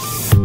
Thank you.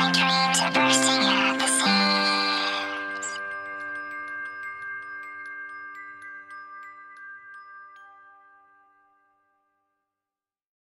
Curry, curry.